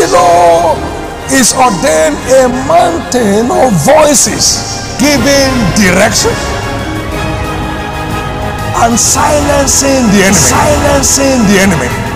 Shiloh is ordained a mountain of voices giving direction and silencing the enemy. Silencing the enemy.